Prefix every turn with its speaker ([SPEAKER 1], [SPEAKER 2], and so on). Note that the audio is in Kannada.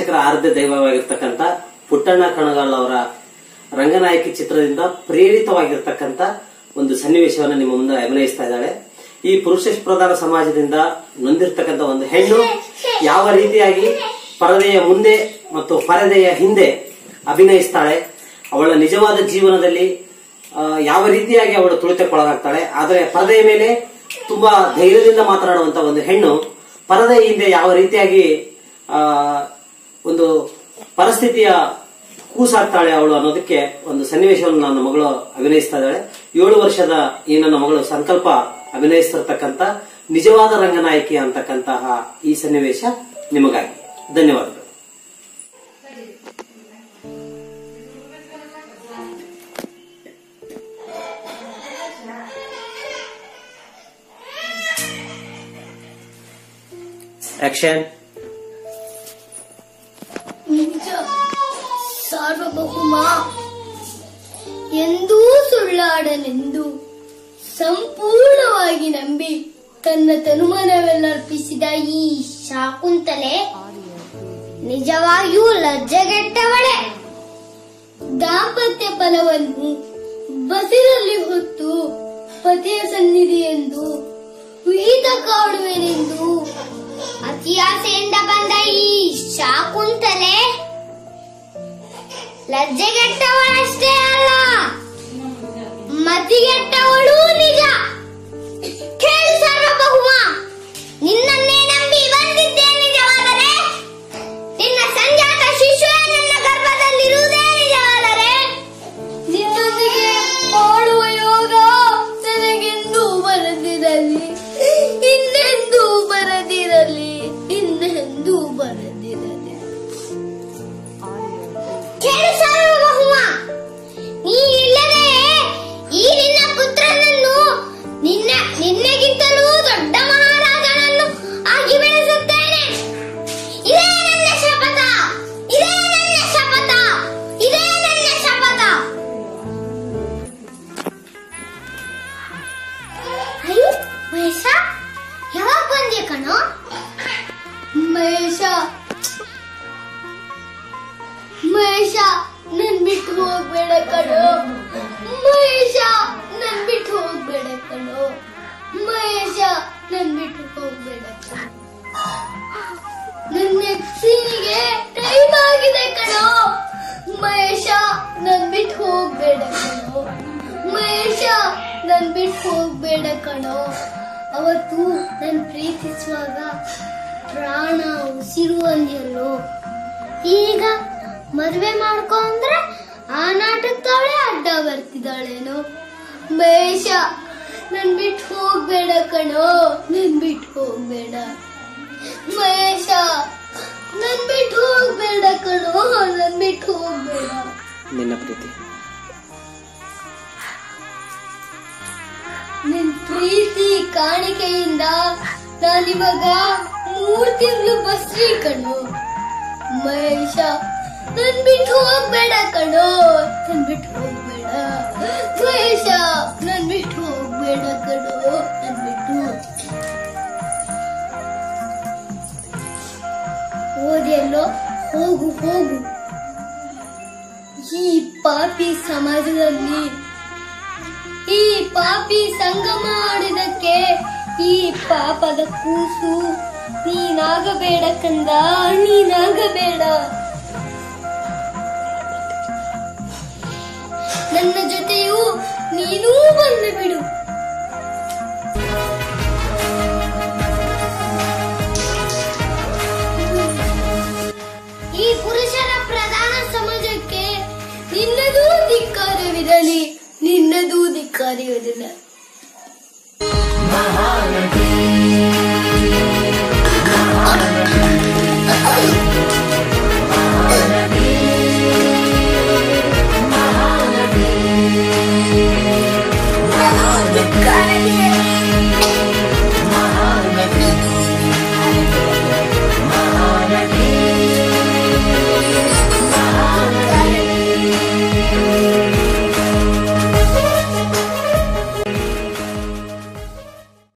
[SPEAKER 1] ಪ್ರೇಕ್ಷಕರ ಆರಾಧ್ಯ ದೈವವಾಗಿರ್ತಕ್ಕಂಥ ಪುಟ್ಟಣ್ಣ ಕಣಗಾಲ್ ಅವರ ರಂಗನಾಯಕಿ ಚಿತ್ರದಿಂದ ಪ್ರೇರಿತವಾಗಿರ್ತಕ್ಕಂಥ ಒಂದು ಸನ್ನಿವೇಶವನ್ನು ನಿಮ್ಮ ಮುಂದೆ ಅಭಿನಯಿಸ್ತಾ ಇದ್ದಾಳೆ. ಈ ಪುರುಷ ಪ್ರಧಾನ ಸಮಾಜದಿಂದ ನೊಂದಿರ್ತಕ್ಕಂಥ ಒಂದು ಹೆಣ್ಣು ಯಾವ ರೀತಿಯಾಗಿ ಪರದೆಯ ಮುಂದೆ ಮತ್ತು ಪರದೆಯ ಹಿಂದೆ ಅಭಿನಯಿಸ್ತಾಳೆ, ಅವಳ ನಿಜವಾದ ಜೀವನದಲ್ಲಿ ಯಾವ ರೀತಿಯಾಗಿ ಅವಳು ತುಳಿತಕ್ಕೊಳಗಾಗ್ತಾಳೆ, ಆದರೆ ಪರದೆಯ ಮೇಲೆ ತುಂಬಾ ಧೈರ್ಯದಿಂದ ಮಾತನಾಡುವಂತ ಒಂದು ಹೆಣ್ಣು ಪರದೆಯ ಹಿಂದೆ ಯಾವ ರೀತಿಯಾಗಿ ಒಂದು ಪರಿಸ್ಥಿತಿಯ ಕೂಸಾಗ್ತಾಳೆ ಅವಳು ಅನ್ನೋದಕ್ಕೆ ಒಂದು ಸನ್ನಿವೇಶವನ್ನು ನನ್ನ ಮಗಳು ಅಭಿನಯಿಸ್ತಾ ಇದ್ದಾಳೆ. ಏಳು ವರ್ಷದ ಈ ನನ್ನ ಮಗಳು ಸಂಕಲ್ಪ ಅಭಿನಯಿಸ್ತಿರ್ತಕ್ಕಂಥ ನಿಜವಾದ ರಂಗನಾಯಕಿ ಅಂತಕ್ಕಂತಹ ಈ ಸನ್ನಿವೇಶ ನಿಮಗಾಗಿ. ಧನ್ಯವಾದಗಳು. ಆಕ್ಷನ್
[SPEAKER 2] ಎಂದೂ ಸುಳ್ಳಾಡನೆಂದು ಸಂಪೂರ್ಣವಾಗಿ ನಂಬಿ ತನ್ನ ತನುಮನವೆಲ್ಲ ಅರ್ಪಿಸಿದ ಈ ಶಾಕುಂತಲೆ ನಿಜವಾಗಿಯೂ ಲಜ್ಜೆಗೆಟ್ಟವಳೆ. ದಾಂಪತ್ಯ ಫಲವನ್ನು ಬಸಿರಲ್ಲಿ ಹೊತ್ತು ಪತಿಯ ಸನ್ನಿಧಿ ಎಂದು ವಿಹಿತ ಕಾಡುವೆನೆಂದು ಅತಿಯಾಸೆಯಿಂದ ಬಂದ ಈ ಶಾಕುಂತಲೆ ಲಜ್ಜೆಗೆಟ್ಟವಳಷ್ಟೇ ಅಲ್ಲ. ಮತಿಗೆಟ್ಟವಳು ನನ್ ಬಿಟ್ಟು ಹೋಗ್ಬೇಡ ಕಣೋ. ಮಹೇಶ ನನ್ ಬಿಟ್ಟು ಹೋಗ್ಬೇಡ ಕಣೋ. ಮಹೇಶ ನನ್ ಬಿಟ್ಟು ಹೋಗ್ಬೇಡ ನನ್ನ ಸೀನಿಗೆ ಟೈಮ್ ಆಗಿದೆ ಕಣೋ. ಮಹೇಶ ನನ್ ಬಿಟ್ಟು ಹೋಗ್ಬೇಡ ಕಣೋ. ಮಹೇಶ ನನ್ ಬಿಟ್ಟು ಹೋಗ್ಬೇಡ ಕಣೋ. ಅವತ್ತು ನನ್ ಪ್ರೀತಿಸುವಾಗ ಪ್ರಾಣ ಉಸಿರು ಅಂದ್ಯಲ್ಲೋ. ಈಗ ಮದ್ವೆ ಮಾಡ್ಕೊ ಅಂದ್ರೆ ಆ ನಾಟಕದವಳೆ ಅಡ್ಡ ಬರ್ತಿದ್ದಾಳೇನೋ. ಬೇಷ ನನ್ ಬಿಟ್ಟು ಹೋಗ್ಬೇಡ ಕಣೋ ನನ್ ಬಿಟ್ಟು ಹೋಗ್ಬೇಡ. ಮಹೇಶ ನನ್ ಬಿಟ್ಟು ಹೋಗ್ಬೇಡ ಕಣೋ ನನ್ ಬಿಟ್ಟು ಹೋಗ್ಬೇಡ.
[SPEAKER 1] ನಿನ್ನ ಪ್ರೀತಿ.
[SPEAKER 2] ನಿನ್ ಪ್ರೀತಿ ಕಾಣಿಕೆಯಿಂದ ನಾನಿವಾಗ ಮೂರ್ ತಿಂಗಳು ಬಸ್ರಿ ಕಣೋ. ಮಹೇಶ ನನ್ ಬಿಟ್ಟು ಹೋಗ್ಬೇಡ ಕಣೋ. ನನ್ ಬಿಟ್ಟು ಹೋಗ್ಬೇಡ. ಮಹೇಶ ನನ್ ಬಿಟ್ಟು ಹೋಗ್ಬೇಡ ಕಣೋ. ನನ್ ಬಿಟ್ಟು ಓದೆಲ್ಲೋ ಹೋಗು ಹೋಗು. ಈ ಪಾಪಿ ಸಮಾಜದಲ್ಲಿ, ಈ ಪಾಪಿ ಸಂಘ ಮಾಡಿದಕ್ಕೆ ಈ ಪಾಪದ ಕೂಸು ನೀನಾಗಬೇಡ ಕಂದ, ನೀನಾಗಬೇಡ. ನನ್ನ ಜೊತೆಯೂ ನೀನೂ ಬಂದು ಬಿಡು. ಈ ಪುರುಷರ ಪ್ರಧಾನ ಸಮಾಜಕ್ಕೆ ನಿನ್ನದೂ ಧಿಕ್ಕಾರವಿರಲಿ ನಿನ್ನದೂ ಧಿಕ್ಕಾರವಿರಲಿ. ಮಹಾನಟಿ. Got it.